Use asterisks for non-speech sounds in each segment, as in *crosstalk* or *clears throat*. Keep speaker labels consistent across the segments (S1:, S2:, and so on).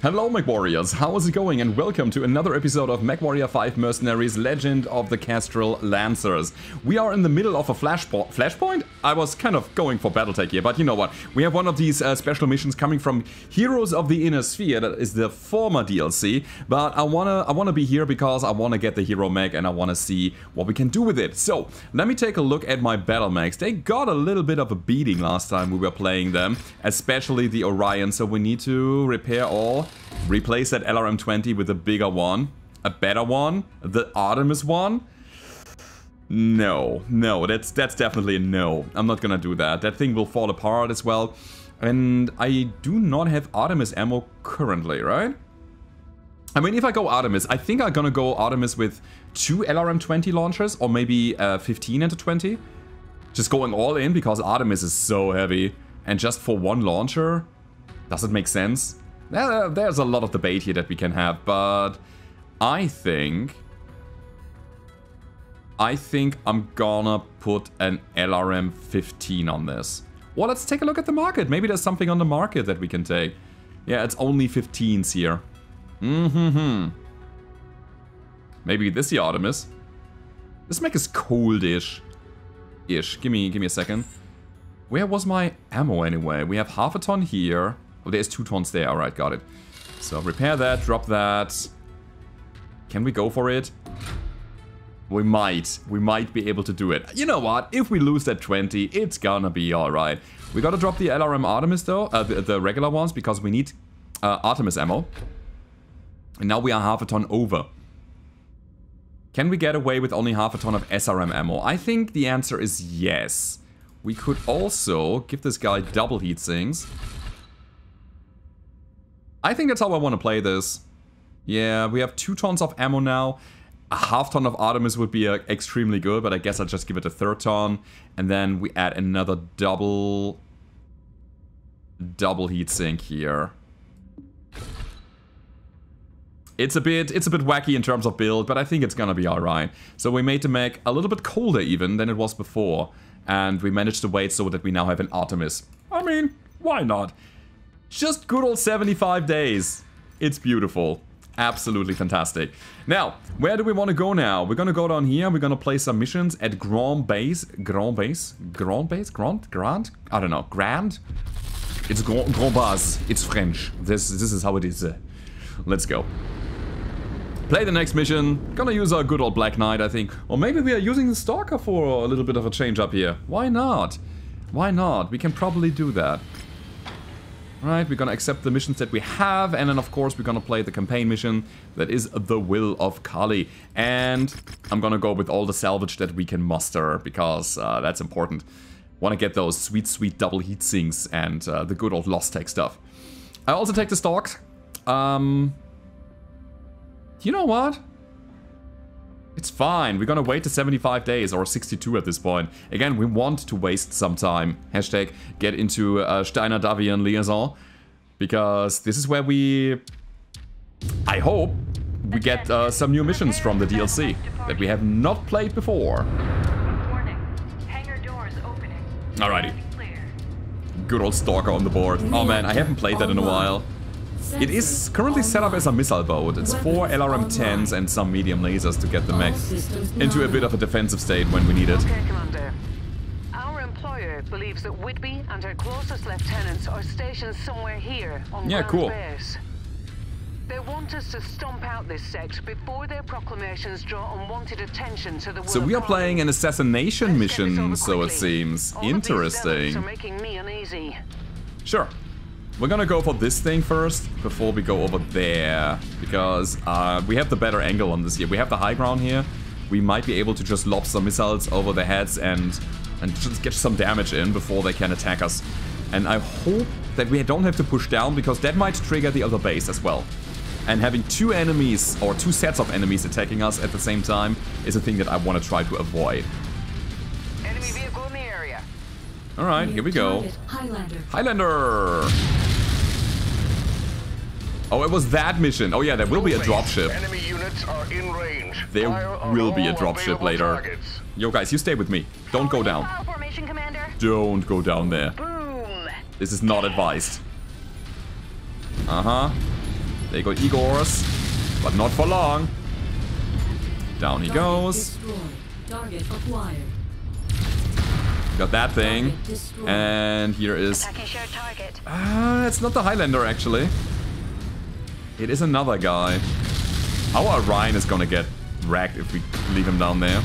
S1: Hello MechWarriors, how is it going and welcome to another episode of MechWarrior 5 Mercenaries Legend of the Kestrel Lancers. We are in the middle of a flashpo flashpoint? I was kind of going for Battletech here, but you know what? We have one of these uh, special missions coming from Heroes of the Inner Sphere, that is the former DLC, but I wanna, I wanna be here because I wanna get the hero mech and I wanna see what we can do with it. So, let me take a look at my battle mechs. They got a little bit of a beating last time we were playing them, especially the Orion, so we need to repair all Replace that LRM-20 with a bigger one. A better one? The Artemis one? No, no, that's that's definitely no. I'm not gonna do that. That thing will fall apart as well. And I do not have Artemis ammo currently, right? I mean, if I go Artemis, I think I'm gonna go Artemis with two LRM-20 launchers, or maybe uh, 15 into 20. Just going all in, because Artemis is so heavy. And just for one launcher, does it make sense? There's a lot of debate here that we can have, but I think... I think I'm gonna put an LRM 15 on this. Well, let's take a look at the market. Maybe there's something on the market that we can take. Yeah, it's only 15s here. Mm-hmm. Maybe this the Artemis. This mech is coldish. Ish. Give me, give me a second. Where was my ammo anyway? We have half a ton here. Oh, there's two tons there. Alright, got it. So repair that, drop that. Can we go for it? We might. We might be able to do it. You know what? If we lose that 20, it's gonna be alright. We gotta drop the LRM Artemis though, uh, the, the, regular ones, because we need uh, Artemis ammo. And now we are half a ton over. Can we get away with only half a ton of SRM ammo? I think the answer is yes. We could also give this guy double heat sinks. I think that's how I want to play this. Yeah, we have two tons of ammo now. A half ton of Artemis would be uh, extremely good, but I guess I'll just give it a third ton. And then we add another double... Double heat sink here. It's a bit it's a bit wacky in terms of build, but I think it's gonna be alright. So we made the mech a little bit colder even than it was before. And we managed to wait so that we now have an Artemis. I mean, why not? Just good old 75 days. It's beautiful. Absolutely fantastic. Now, where do we want to go now? We're gonna go down here. We're gonna play some missions at Grand Base. Grand Base? Grand Base? Grand? Grand? I don't know. Grand? It's Grand, Grand Base. It's French. This, this is how it is. Let's go. Play the next mission. Gonna use our good old Black Knight, I think. Or maybe we are using the Stalker for a little bit of a change up here. Why not? Why not? We can probably do that. Right, we're gonna accept the missions that we have, and then of course we're gonna play the campaign mission that is the Will of Kali. And I'm gonna go with all the salvage that we can muster, because uh, that's important. Wanna get those sweet, sweet double heat sinks and uh, the good old Lost Tech stuff. I also take the stock. Um, you know what? It's fine. We're gonna wait to 75 days or 62 at this point. Again, we want to waste some time. Hashtag get into uh, Steiner Davion liaison. Because this is where we... I hope we get uh, some new missions from the DLC that we have not played before. Alrighty. Good old Stalker on the board. Oh man, I haven't played that in a while. It is currently set up as a missile boat. It's four LRM-10s and some medium lasers to get the mech into a bit of a defensive state when we need it.
S2: Okay, Commander. Our employer believes that Whitby and her closest lieutenants are stationed somewhere here on
S1: yeah, cool.
S2: Base. They want us to stomp out this sect before their proclamations draw unwanted attention to the
S1: So we are playing an assassination mission, so it seems.
S2: All
S1: Interesting.
S2: Are making me uneasy.
S1: Sure. We're gonna go for this thing first, before we go over there. Because uh, we have the better angle on this here. We have the high ground here. We might be able to just lob some missiles over their heads and, and just get some damage in before they can attack us. And I hope that we don't have to push down, because that might trigger the other base as well. And having two enemies, or two sets of enemies attacking us at the same time, is a thing that I want to try to avoid.
S2: Enemy vehicle in the area.
S1: Alright, here we go.
S3: Highlander.
S1: Highlander! Oh, it was that mission. Oh yeah, there will be a dropship.
S4: Enemy units are in range.
S1: There will be a
S4: all
S1: dropship later.
S4: targets.
S1: Yo guys, you stay with me. Don't go down.
S2: File formation, Commander.
S1: Don't go down there.
S2: Boom.
S1: This is not advised. Uh-huh. There you go, Igor's. But not for long. Down he
S3: Target
S1: goes.
S3: destroyed. Target acquired.
S1: Got that thing. And here is...
S2: Attacking shared target.
S1: Ah, it's not the Highlander, actually. It is another guy. Our Orion is gonna get wrecked if we leave him down there.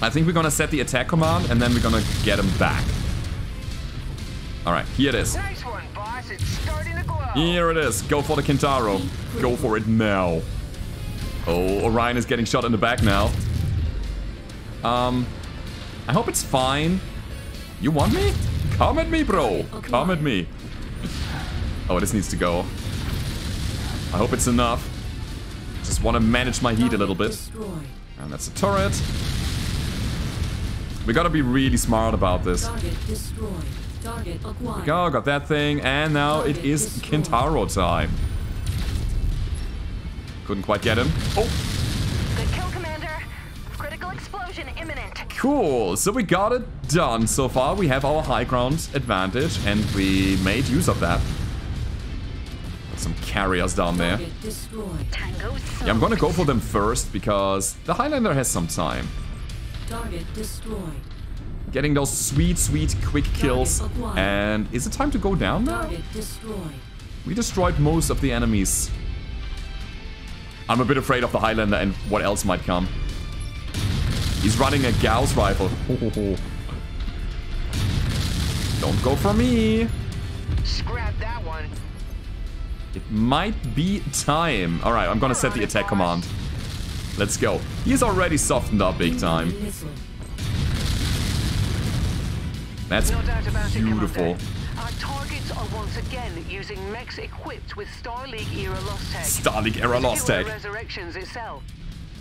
S1: I think we're gonna set the attack command and then we're gonna get him back. Alright, here it is.
S2: Nice one, boss. It's starting to glow.
S1: Here it is. Go for the Kintaro. Go for it now. Oh, Orion is getting shot in the back now. Um, I hope it's fine. You want me? Come at me, bro. Come at me. Oh, this needs to go. I hope it's enough. Just want to manage my heat a little bit. And that's a turret. We gotta be really smart about this.
S3: Target destroyed. Target.
S1: Go, got that thing, and now it is Kintaro time. Couldn't quite get him. Oh,
S2: Good kill, Commander. Critical explosion imminent.
S1: cool. So we got it done. So far, we have our high ground advantage, and we made use of that. Got some carriers down there.
S3: Target destroyed.
S2: Tango
S1: Yeah, I'm gonna go for them first, because the Highlander has some time.
S3: Target destroyed.
S1: Getting those sweet, sweet, quick kills. And is it time to go down now? We destroyed most of the enemies. I'm a bit afraid of the Highlander and what else might come. He's running a Gauss rifle. *laughs* Don't go for me.
S2: Scrap that one.
S1: It might be time. Alright, I'm gonna set the attack command. Let's go. He's already softened up big time. That's
S2: No doubt about
S1: beautiful.
S2: Our targets are once again using mechs equipped with Star League era lost tech.
S1: Star League era lost
S2: Fewer
S1: tech.
S2: Resurrections itself.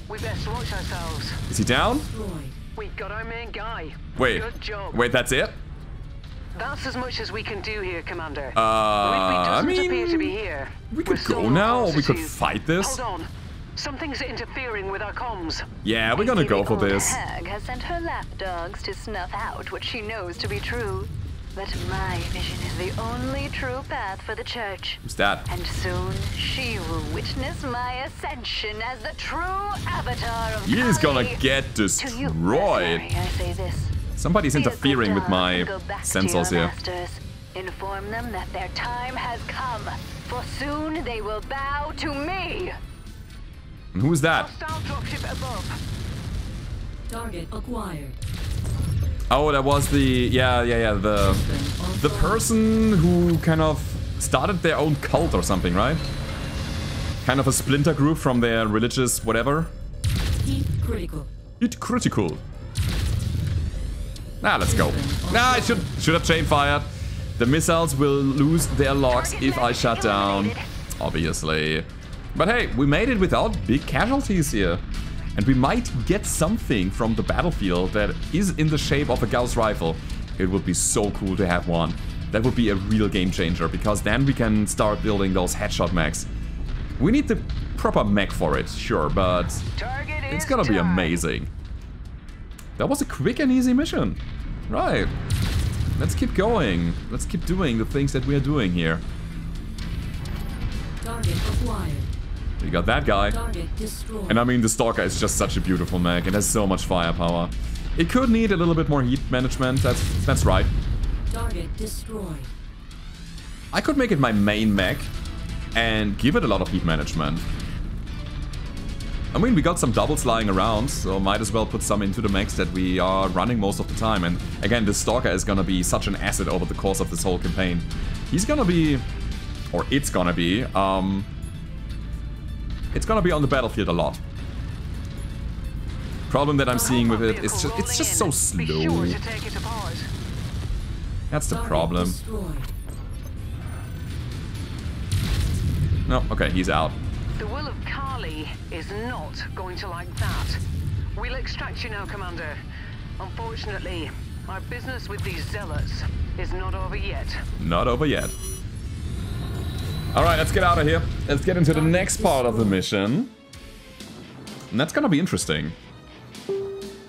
S2: We best watch ourselves.
S1: Is he down?
S3: Destroyed.
S2: We got our main guy.
S1: Wait.
S2: Good job.
S1: Wait, that's it?
S2: That's as much as we can do here, Commander.
S1: Uh, I
S2: Whitby doesn't appear to be
S1: mean,
S2: here.
S1: we could go now, or we could fight this.
S2: Hold on. Something's interfering with our comms.
S1: Yeah, we're gonna go for this.
S5: hag has sent her lapdogs to snuff out what she knows to be true. But my vision is the only true path for the church.
S1: Who's that?
S5: And soon she will witness my ascension as the true avatar of
S1: He is gonna
S5: Kali.
S1: get
S5: To you,
S1: destroyed.
S5: I say this.
S1: Somebody's
S5: Be a good
S1: interfering with my
S5: and go back to
S1: sensors here.
S5: masters. Inform them that their time has come, for soon they will bow to me.
S1: And who's that?
S2: Hostile dropship above.
S3: Target acquired.
S1: Oh, that was the yeah, yeah, yeah, the the person who kind of started their own cult or something, right? Kind of a splinter group from their religious whatever.
S3: Heat critical.
S1: It critical. Nah, let's go. Nah, I should should have chain fired. The missiles will lose their locks if I shut down. Obviously. But hey, we made it without big casualties here. And we might get something from the battlefield that is in the shape of a Gauss rifle. It would be so cool to have one. That would be a real game changer because then we can start building those headshot mechs. We need the proper mech for it, sure, but it's gonna be amazing. That was a quick and easy mission. Right. Let's keep going. Let's keep doing the things that we are doing here.
S3: Target acquired.
S1: We got that guy.
S3: Target destroyed.
S1: And I mean, the Stalker is just such a beautiful mech. It has so much firepower. It could need a little bit more heat management. That's that's right.
S3: Target destroyed.
S1: I could make it my main mech and give it a lot of heat management. I mean, we got some doubles lying around, so might as well put some into the mechs that we are running most of the time. And again, this Stalker is gonna be such an asset over the course of this whole campaign. He's gonna be, or it's gonna be, um, it's gonna be on the battlefield a lot. Problem that I'm seeing with it is just, it's just so slow.
S2: sure to take it apart.
S1: That's the problem. No, okay, he's out.
S2: The will of Kali is not going to like that. We'll extract you now, Commander. Unfortunately, our business with these zealots is not over yet.
S1: Not over yet. Alright, let's get out of here. Let's get into the next part of the mission. And that's gonna be interesting.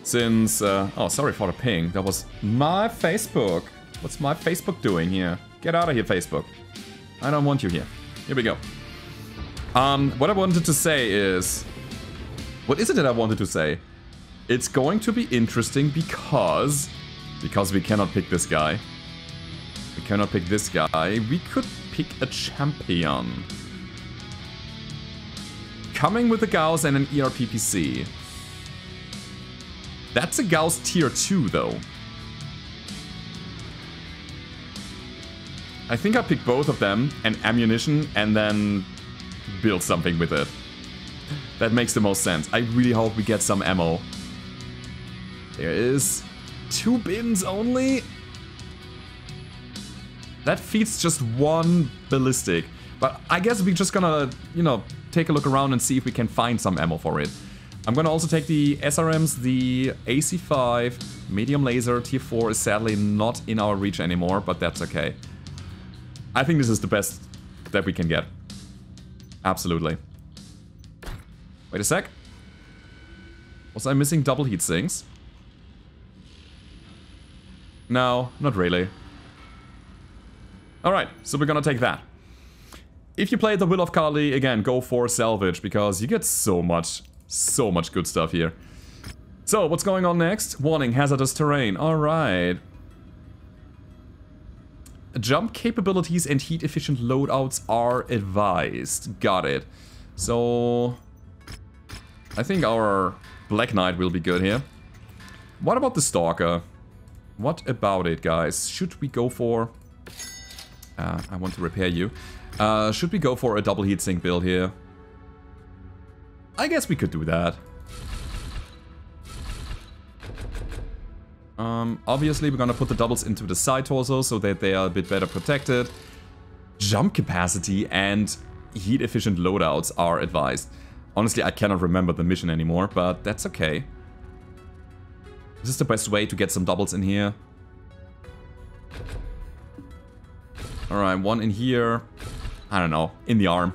S1: Since, uh, oh, sorry for the ping. That was my Facebook. What's my Facebook doing here? Get out of here, Facebook. I don't want you here. Here we go. Um, what I wanted to say is... What is it that I wanted to say? It's going to be interesting because... Because we cannot pick this guy. We cannot pick this guy. We could pick a champion. Coming with a Gauss and an ERPPC. That's a Gauss tier 2 though. I think I pick both of them and ammunition and then build something with it. That makes the most sense. I really hope we get some ammo. There is two bins only. That feeds just one ballistic. But I guess we're just gonna, you know, take a look around and see if we can find some ammo for it. I'm gonna also take the SRMs, the AC5, medium laser, tier 4 is sadly not in our reach anymore, but that's okay. I think this is the best that we can get. Absolutely. Wait a sec. Was I missing double heat sinks? No, not really. Alright, so we're gonna take that. If you play the Will of Kali, again, go for salvage, because you get so much, so much good stuff here. So, what's going on next? Warning, hazardous terrain. Alright. Jump capabilities and heat-efficient loadouts are advised. Got it. So... I think our Black Knight will be good here. What about the Stalker? What about it, guys? Should we go for... Uh, I want to repair you. Uh, should we go for a double heatsink build here? I guess we could do that. Um, obviously, we're gonna put the doubles into the side torso so that they are a bit better protected. Jump capacity and heat-efficient loadouts are advised. Honestly, I cannot remember the mission anymore, but that's okay. This is the best way to get some doubles in here. Alright, one in here. I don't know, in the arm.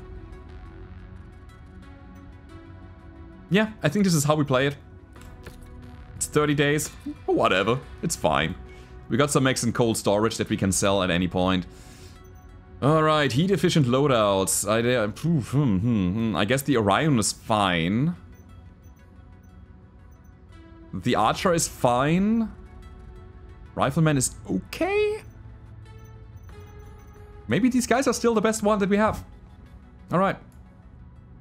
S1: Yeah, I think this is how we play it. It's 30 days, whatever, it's fine. We got some X and cold storage that we can sell at any point. Alright, heat efficient loadouts. I, hmm, hmm, hmm. I guess the Orion is fine. The Archer is fine. Rifleman is okay. Maybe these guys are still the best one that we have. Alright.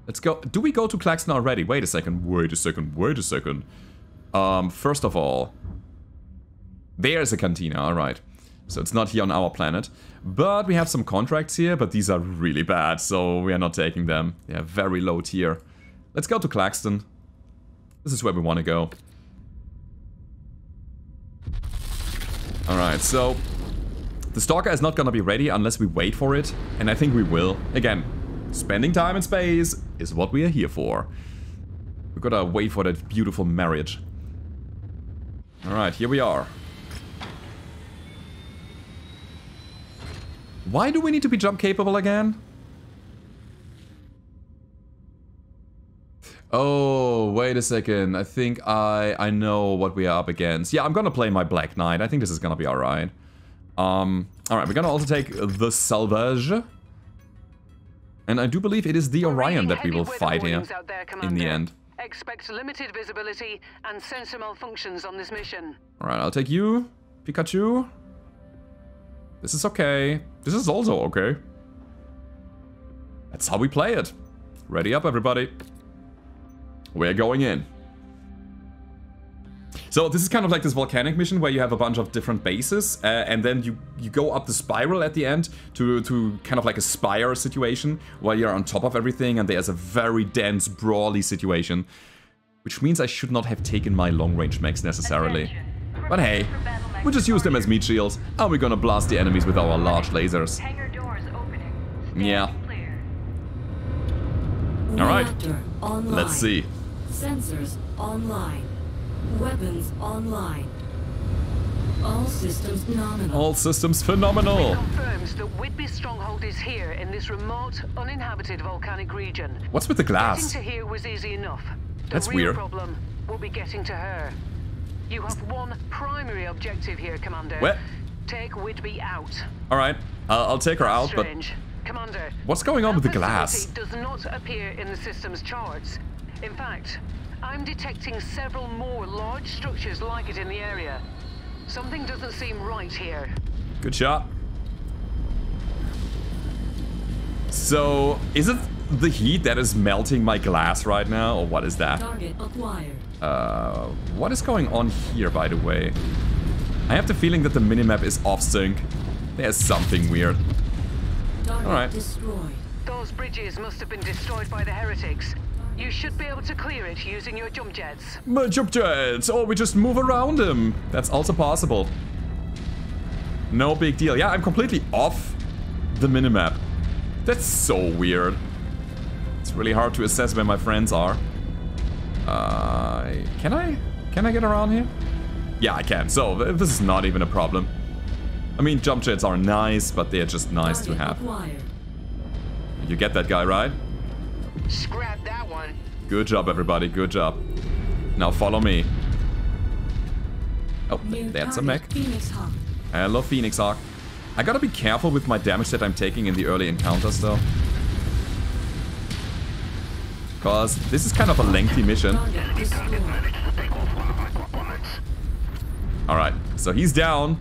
S1: Let's go. Do we go to Claxton already? Wait a second. Wait a second. Wait a second. Um, first of all, there's a cantina. Alright. So it's not here on our planet. But we have some contracts here, but these are really bad, so we are not taking them. They are very low tier. Let's go to Claxton. This is where we want to go. Alright, so... The Stalker is not gonna be ready unless we wait for it, and I think we will. Again, spending time in space is what we are here for. We've gotta wait for that beautiful marriage. Alright, here we are. Why do we need to be jump capable again? Oh, wait a second. I think I I know what we are up against. Yeah, I'm gonna play my Black Knight. I think this is gonna be alright. Um, alright, we're gonna also take the Salvage. And I do believe it is the Orion that we will fight here in the end.
S2: Expect limited visibility and sensor malfunctions on this mission.
S1: Alright, I'll take you, Pikachu. This is okay. This is also okay. That's how we play it. Ready up, everybody. We're going in. So this is kind of like this volcanic mission where you have a bunch of different bases uh, and then you, you go up the spiral at the end to, to kind of like a spire situation while you're on top of everything and there's a very dense, brawly situation. Which means I should not have taken my long-range mechs necessarily. But hey, we just use them as meat shields and we're gonna blast the enemies with our large lasers.
S5: Hangar doors opening.
S1: Yeah. Alright. Let's see.
S3: Sensors online. Weapons online. All systems nominal.
S1: All systems phenomenal.
S2: Confirms that Whitby's stronghold is here in this remote, uninhabited volcanic region.
S1: What's with the glass?
S2: Getting
S1: glass?
S2: to here was easy enough. The
S1: That's
S2: real
S1: weird.
S2: problem will be getting to her. You have one primary objective here, Commander.
S1: What?
S2: Take Whitby out.
S1: Alright, uh, I'll take her out, but
S2: Strange. Commander.
S1: What's going on with the glass?
S2: facility does not appear in the system's charts. In fact, I'm detecting several more large structures like it in the area. Something doesn't seem right here.
S1: Good shot. So, is it the heat that is melting my glass right now, or what is that?
S3: Target acquired.
S1: Uh, what is going on here, by the way? I have the feeling that the minimap is off sync. There's something weird.
S3: Target
S1: Alright.
S3: destroyed.
S2: Those bridges must have been destroyed by the heretics. You should be able to clear it using your jump jets.
S1: My jump jets, or we just move around them. That's also possible. No big deal. Yeah, I'm completely off the minimap. That's so weird. It's really hard to assess where my friends are. Uh, can I? Can I get around here? Yeah, I can. So this is not even a problem. I mean, jump jets are nice, but they're just nice to have.
S3: acquired.
S1: You get that guy, right?
S4: Scrap that one.
S1: Good job, everybody. Good job. Now follow me. Oh,
S3: New
S1: that's a mech.
S3: Phoenix Hawk.
S1: Hello, Phoenix Hawk. I gotta be careful with my damage that I'm taking in the early encounters, though. Because this is kind of a lengthy mission. Alright, so he's down.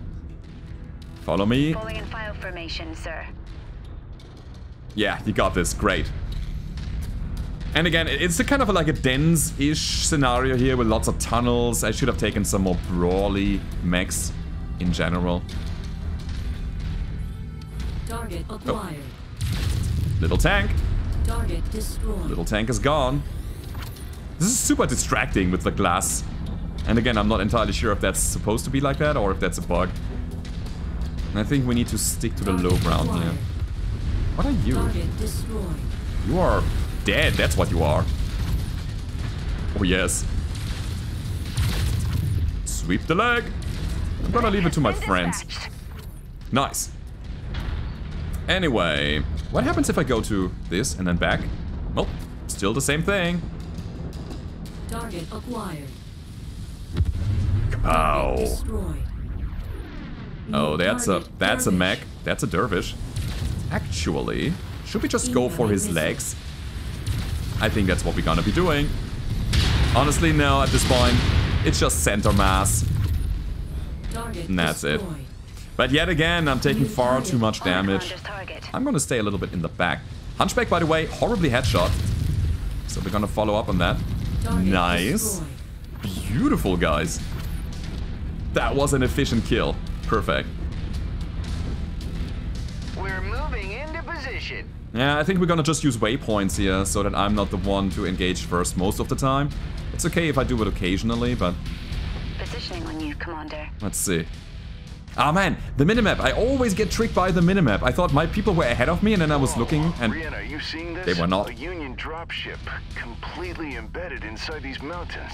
S1: Follow me.
S5: Fully in file formation, sir.
S1: Yeah, you got this. Great. And again, it's a kind of like a dense-ish scenario here with lots of tunnels. I should have taken some more brawly mechs in general.
S3: Target oh. acquired.
S1: Little tank.
S3: Target destroyed.
S1: Little tank is gone. This is super distracting with the glass. And again, I'm not entirely sure if that's supposed to be like that or if that's a bug. And I think we need to stick to the low ground here. What are you?
S3: Target destroyed.
S1: You are dead, that's what you are. Oh yes. Sweep the leg. I'm gonna leave it to my friends. Nice. Anyway, what happens if I go to this and then back? Well, still the same thing.
S3: Target acquired.
S1: Ow. Oh, that's a that's a
S3: Dervish.
S1: mech. That's a dervish. Actually, should we just go for his legs? I think that's what we're gonna be doing. Honestly, no, at this point. It's just center mass. And that's it. But yet again, I'm taking far too much damage. I'm gonna stay a little bit in the back. Hunchback, by the way, horribly headshot. So we're gonna follow up on that. Nice. Beautiful, guys. That was an efficient kill. Perfect. Yeah, I think we're gonna just use waypoints here so that I'm not the one to engage first most of the time. It's okay if I do it occasionally, but
S5: Positioning on you, Commander.
S1: let's see. Ah man, the minimap. I always get tricked by the minimap. I thought my people were ahead of me and then I was looking and...
S4: Brianna, are you seeing this?
S1: They were not.
S4: A Union dropship, completely embedded inside these mountains.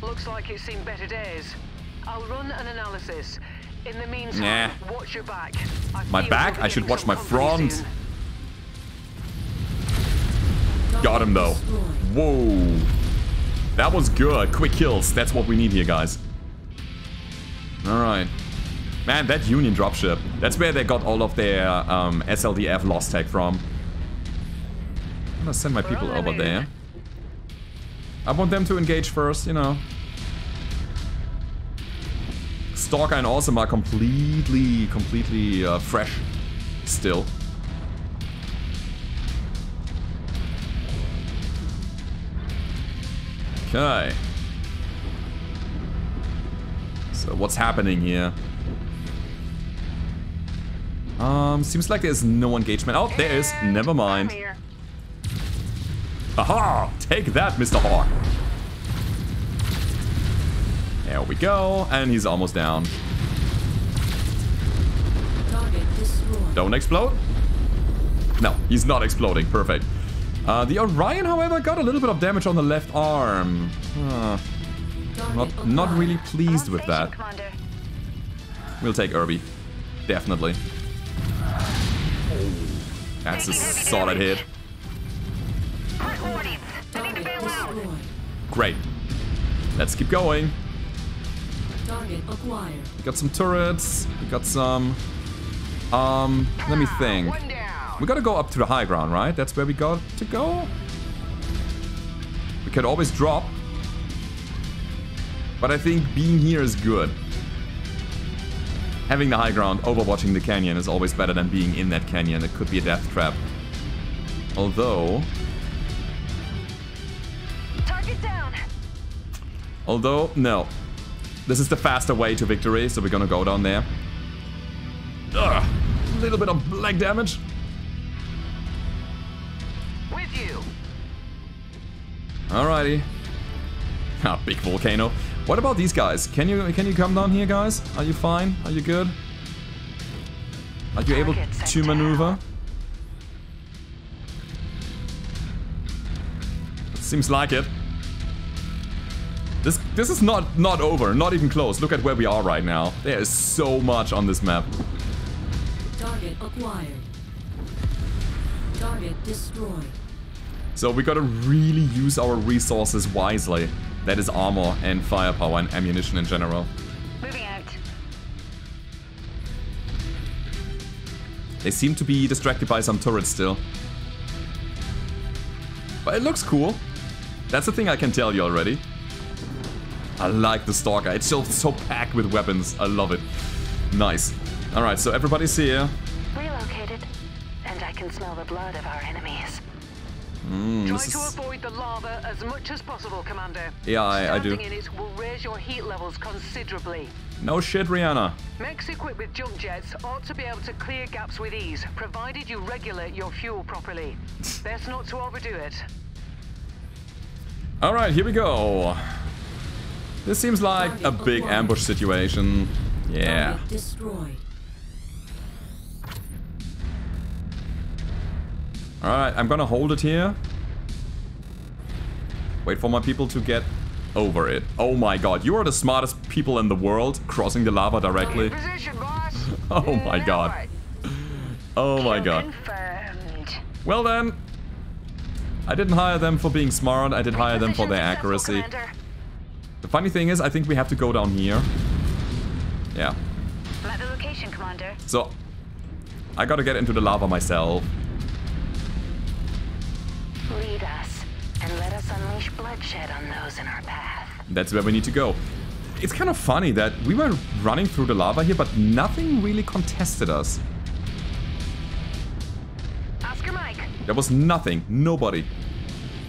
S2: Looks like it's seen better days. I'll run an analysis. In the meantime,
S1: Nah.
S2: watch your back. I
S1: My back? I should watch my front. Got him though. Whoa. That was good. Quick kills. That's what we need here, guys. Alright. Man, that Union dropship. That's where they got all of their um, SLDF lost tech from. I'm gonna send my people over there. I want them to engage first, you know. Stalker and Awesome are completely, completely uh, fresh still. Okay. So what's happening here? Um, seems like there's no engagement. Oh, there is. Never mind. Aha! Take that, Mr. Hawk. There we go. And he's almost down. Don't explode. No, he's not exploding. Perfect. Uh, the Orion, however, got a little bit of damage on the left arm. Huh. Not, not really pleased with that.
S5: Commander.
S1: We'll take Irby. Definitely. That's a solid hit.
S5: Coordinates.
S3: Target destroyed.
S1: Great. Let's keep going.
S3: Target acquired.
S1: We got some turrets. We got some Um, let me think. We gotta go up to the high ground, right? That's where we got to go? We could always drop. But I think being here is good. Having the high ground overwatching the canyon is always better than being in that canyon. It could be a death trap. Although...
S5: Target down.
S1: Although, no. This is the faster way to victory, so we're gonna go down there. A little bit of leg damage.
S2: With you.
S1: Alrighty. Ah, big volcano. What about these guys? Can you can you come down here, guys? Are you fine? Are you good? Are you able to maneuver? Seems like it. This this is not not over, not even close. Look at where we are right now. There is so much on this map.
S3: Target acquired. Target destroyed.
S1: So we gotta really use our resources wisely. That is armor and firepower and ammunition in general.
S5: Moving out.
S1: They seem to be distracted by some turrets still. But it looks cool. That's the thing I can tell you already. I like the Stalker. It's so, so packed with weapons. I love it. Nice. Alright, so everybody's here.
S5: Relocated. And I can smell the blood of our enemies.
S1: Mm,
S2: Try
S1: this
S2: to
S1: is-
S2: avoid the lava as much as possible, Commander.
S1: Yeah, I- I do.
S2: Standing in it will raise your heat levels considerably.
S1: No shit, Rihanna.
S2: Mechs equipped with jump jets ought to be able to clear gaps with ease, provided you regulate your fuel properly. *laughs* Best not to overdo it.
S1: Alright, here we go. This seems like a big ambush situation. Yeah.
S3: Target.
S1: Alright, I'm gonna hold it here. Wait for my people to get over it. Oh my god, you are the smartest people in the world crossing the lava directly.
S4: Position. *laughs*
S1: Oh my god. Oh my god. Well then. I didn't hire them for being smart, I did hire them for their accuracy.
S5: Commander.
S1: The funny thing is, I think we have to go down here. Yeah.
S5: At the location, Commander.
S1: So, I gotta get into the lava myself.
S5: Lead us, and let us unleash bloodshed on those in our path.
S1: That's where we need to go. It's kind of funny that we were running through the lava here, but nothing really contested us.
S5: Oscar Mike.
S1: There was nothing, nobody.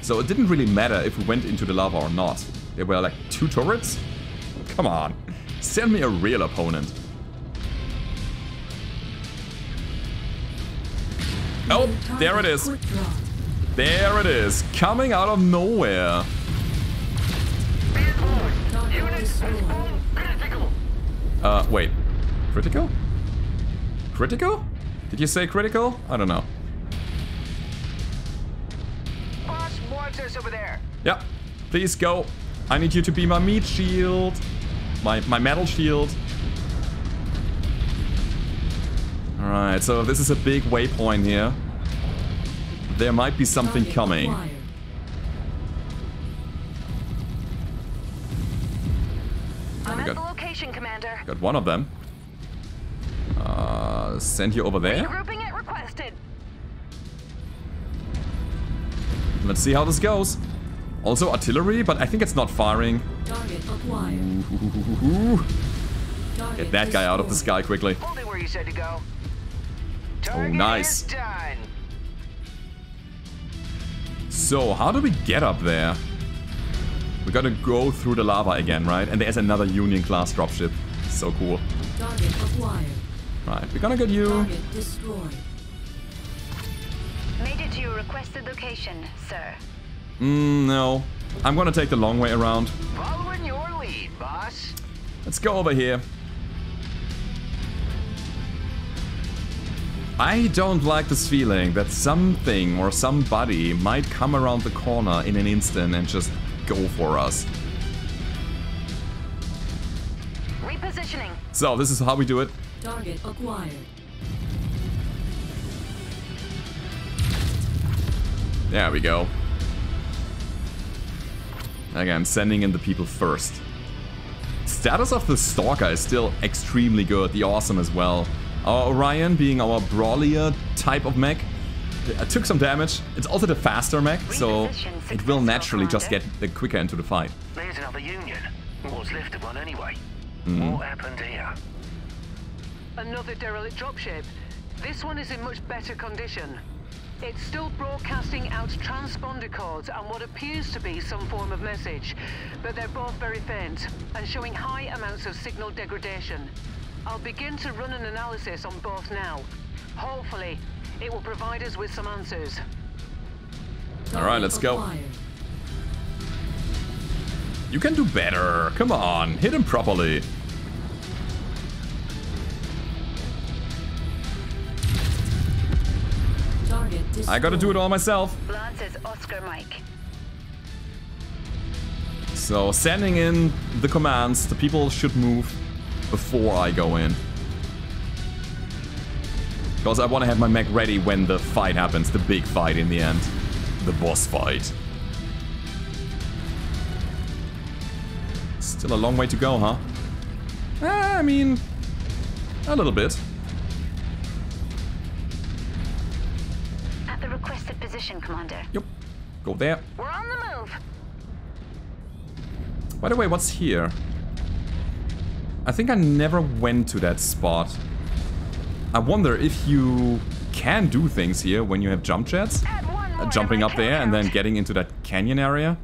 S1: So it didn't really matter if we went into the lava or not. There were like two turrets? Come on, send me a real opponent. Oh, there it is. There it is, coming out of nowhere. Uh, wait. Critical? Critical? Did you say critical? I don't know.
S4: Boss wants us over there.
S1: Yeah, please go. I need you to be my meat shield. My, my metal shield. Alright, so this is a big waypoint here. There might be something coming.
S5: I'm at
S1: got-
S5: the location, Commander.
S1: Got one of them. Uh, send you over there.
S5: Requested.
S1: Let's see how this goes. Also artillery, but I think it's not firing.
S3: Target acquired.
S1: Ooh,
S3: Target
S1: Get that guy out of the sky quickly.
S4: Hold it where you said to go. Oh, Target
S1: nice. So, how do we get up there? We gotta go through the lava again, right? And there's another Union class dropship. So cool. Right, we're gonna get you.
S3: Target destroyed.
S5: Made it to your requested location, sir.
S1: Mm, no. I'm gonna take the long way around.
S4: Following your lead, boss.
S1: Let's go over here. I don't like this feeling that something or somebody might come around the corner in an instant and just go for us.
S5: Repositioning.
S1: So, this is how we do it.
S3: Target acquired.
S1: There we go. Again, sending in the people first. Status of the Stalker is still extremely good. The Awesome as well. Our Orion being our brawlier type of mech uh, took some damage. It's also the faster mech, so it will naturally just get the quicker into the fight.
S4: There's another Union. What's left of one anyway?
S1: Hmm.
S4: What happened here?
S2: Another derelict dropship. This one is in much better condition. It's still broadcasting out transponder codes and what appears to be some form of message, but they're both very faint and showing high amounts of signal degradation. I'll begin to run an analysis on both now. Hopefully, it will provide us with some answers.
S1: All right, let's go. You can do better. Come on, hit him properly. I gotta do it all myself.
S5: Lance is Oscar Mike.
S1: So sending in the commands, the people should move before I go in. Because I want to have my mech ready when the fight happens, the big fight in the end. The boss fight. Still a long way to go, huh? Ah, I mean, a little bit.
S5: The requested position, Commander.
S1: Yep. Go there.
S5: We're on the move.
S1: By the way, what's here? I think I never went to that spot. I wonder if you can do things here when you have jump jets?
S5: Add one more
S1: Uh, jumping up there and then getting into that canyon area?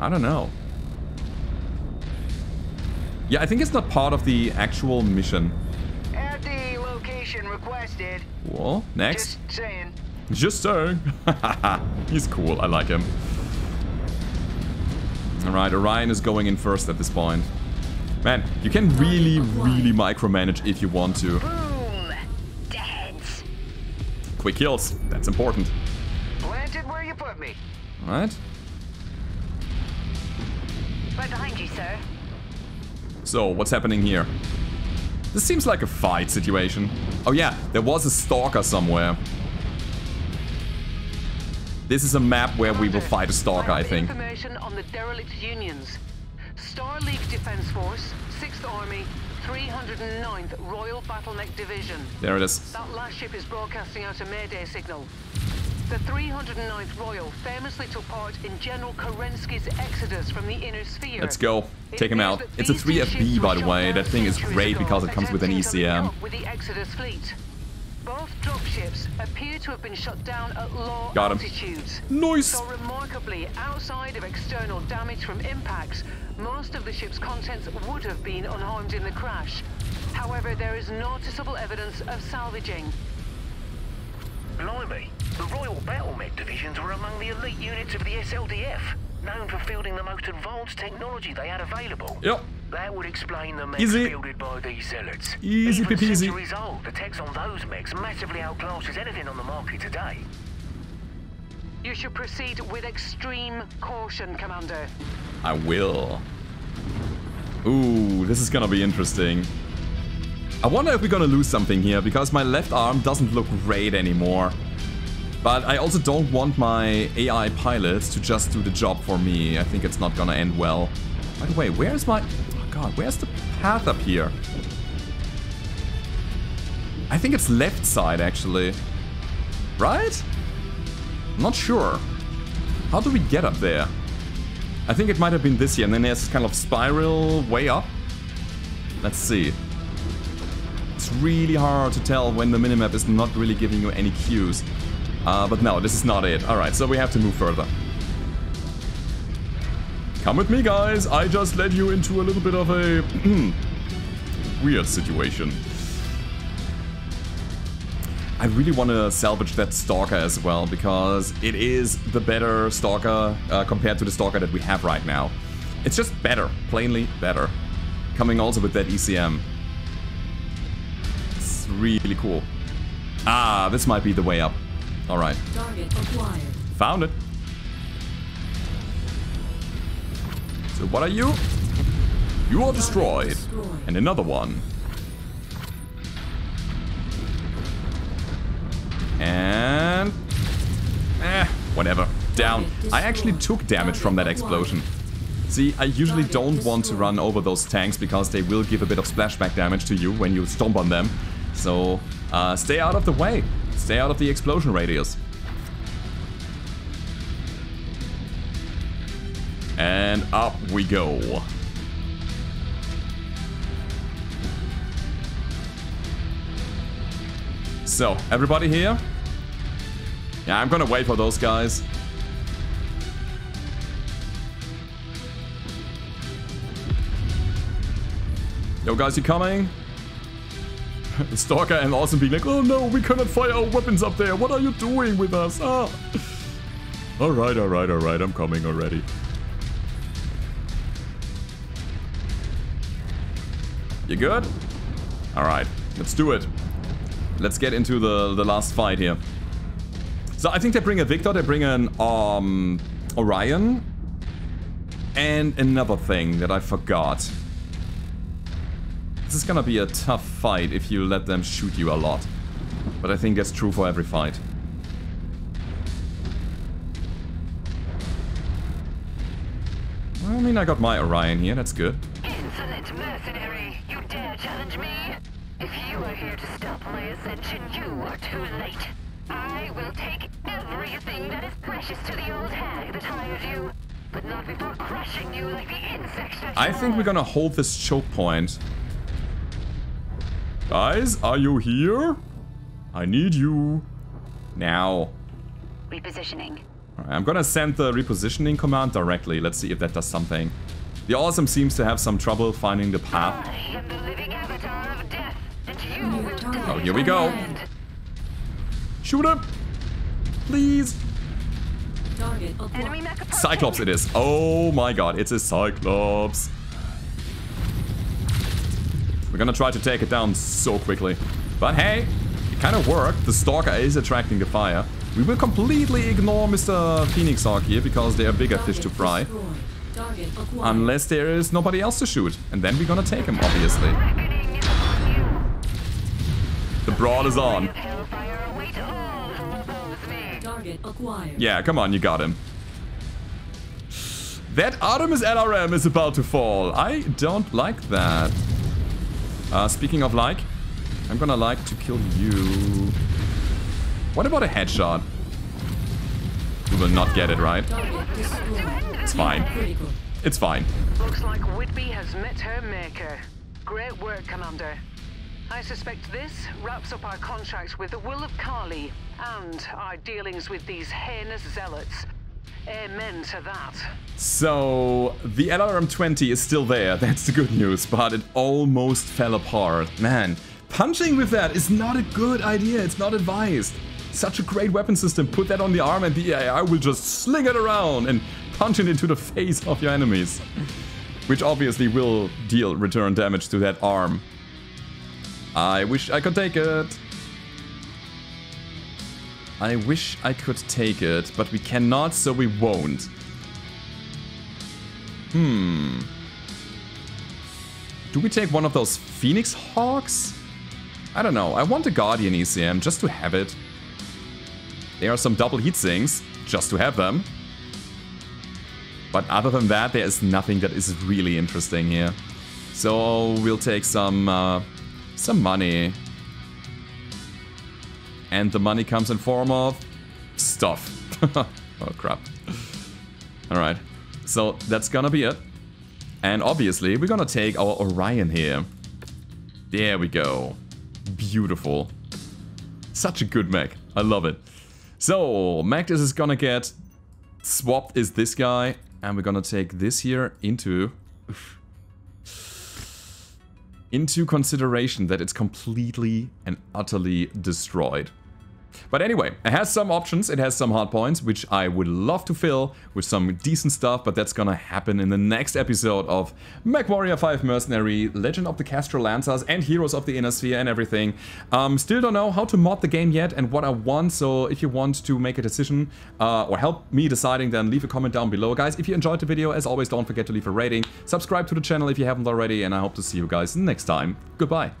S1: I don't know. Yeah, I think it's not part of the actual mission.
S6: At the location requested.
S1: Well, next.
S6: Just saying.
S1: Just saying. *laughs* He's cool. I like him. Alright, Orion is going in first at this point. Man, you can really, really micromanage if you want to.
S5: Boom. Dead.
S1: Quick kills. That's important.
S6: Planted where you put me.
S1: Alright?
S5: Right behind you, sir.
S1: So, what's happening here? This seems like a fight situation. Oh yeah, there was a stalker somewhere. This is a map where we will fight a stalker, I think.
S2: Information on the derelict unions. Star League Defense Force, 6th Army, 309th Royal Battlemech Division.
S1: There it is.
S2: That last ship is broadcasting out a Mayday signal. The 309th Royal famously took part in General Kerensky's exodus from the inner sphere.
S1: Let's go.
S2: It
S1: Take him out. It's a 3FB, by the way. That thing is great because it comes with an ECM.
S2: With the Exodus fleet. Both dropships appear to have been shut down at low
S1: Got him.
S2: altitudes.
S1: Nice.
S2: So remarkably, outside of external damage from impacts, most of the ship's contents would have been unharmed in the crash. However, there is noticeable evidence of salvaging.
S4: Blimey, the Royal Battle Mech divisions were among the elite units of the SLDF, known for fielding the most advanced technology they had available.
S1: Yep.
S4: That would explain the mechs
S1: Easy.
S4: fielded by these zealots.
S1: Easy
S4: Even
S1: peasy.
S4: centuries old, the techs on those mechs massively outclasses anything on the market today.
S2: You should proceed with extreme caution, Commander.
S1: I will. Ooh, this is gonna be interesting. I wonder if we're gonna lose something here, because my left arm doesn't look great anymore. But I also don't want my AI pilots to just do the job for me. I think it's not gonna end well. By the way, where's my... God, where's the path up here? I think it's left side, actually. Right? Not sure. How do we get up there? I think it might have been this here, and then there's this kind of spiral way up. Let's see. It's really hard to tell when the minimap is not really giving you any cues. Uh, but no, this is not it. Alright, so we have to move further. Come with me, guys. I just led you into a little bit of a *clears throat* weird situation. I really want to salvage that Stalker as well, because it is the better Stalker uh, compared to the Stalker that we have right now. It's just better, plainly better. Coming also with that ECM. It's really cool. Ah, this might be the way up. Alright,
S3: Target acquired.
S1: found it. So what are you? You are destroyed. And another one. And... Eh, whatever. Down. I actually took damage from that explosion. See, I usually don't want to run over those tanks because they will give a bit of splashback damage to you when you stomp on them. So uh, stay out of the way. Stay out of the explosion radius. And up we go. So, everybody here? Yeah, I'm gonna wait for those guys. Yo guys, you coming? *laughs* the Stalker and Awesome being like, oh no, we cannot fire our weapons up there. What are you doing with us? Ah. *laughs* Alright, alright, alright, I'm coming already. You good? Alright, let's do it. Let's get into the, the last fight here. So I think they bring a Victor, they bring an um, Orion. And another thing that I forgot. This is gonna be a tough fight if you let them shoot you a lot. But I think that's true for every fight. I mean, I got my Orion here, that's good.
S5: Insolent mercenary! Dare challenge me? If you are here to stop my ascension, you are too late. I will take everything that is precious to the old hag that hired you, but not before crushing you like the insect
S1: I think we're gonna hold this choke point. Guys, are you here? I need you. Now.
S5: Repositioning.
S1: Alright, I'm gonna send the repositioning command directly. Let's see if that does something. The Awesome seems to have some trouble finding the path.
S5: I am the living avatar of death, and you
S3: New
S5: will
S3: target.
S1: Oh, here we go.
S3: acquired.
S1: Shoot him! Please!
S3: Target acquired.
S5: Enemy mech approaching.
S1: Cyclops it is. Oh my god, it's a Cyclops. We're gonna try to take it down so quickly. But hey, it kind of worked. The Stalker is attracting the fire. We will completely ignore Mr. Phoenix Hawk here because they are bigger fish to fry. Unless there is nobody else to shoot. And then we're gonna take him, obviously. The brawl is on. Yeah, come on, you got him. That Artemis LRM is about to fall. I don't like that. Uh, speaking of like, I'm gonna like to kill you. What about a headshot? You will not get it, right? It's fine. It's fine.
S2: Looks like Whitby has met her maker. Great work, Commander. I suspect this wraps up our contract with the Will of Kali and our dealings with these heinous zealots. Amen to that.
S1: So, the LRM-20 is still there, *laughs* that's the good news, but it almost fell apart. Man, punching with that is not a good idea, it's not advised. Such a great weapon system, put that on the arm and the AI will just sling it around and punch it into the face of your enemies. Which obviously will deal return damage to that arm. I wish I could take it. I wish I could take it, but we cannot, so we won't. Hmm. Do we take one of those Phoenix Hawks? I don't know. I want a Guardian ECM just to have it. There are some double heat sinks, just to have them. But other than that, there is nothing that is really interesting here. So we'll take some uh, some money. And the money comes in form of stuff. *laughs* oh crap. Alright. So that's gonna be it. And obviously we're gonna take our Orion here. There we go. Beautiful. Such a good mech. I love it. So, Magdis is gonna get swapped is this guy. And we're gonna take this here into... *sighs* into consideration that it's completely and utterly destroyed. But anyway, it has some options, it has some hard points, which I would love to fill with some decent stuff, but that's gonna happen in the next episode of MechWarrior 5 Mercenary, Legend of the Kestrel Lancers, and Heroes of the Inner Sphere and everything. Um, still don't know how to mod the game yet and what I want, so if you want to make a decision uh, or help me deciding, then leave a comment down below. Guys, if you enjoyed the video, as always, don't forget to leave a rating, subscribe to the channel if you haven't already, and I hope to see you guys next time. Goodbye.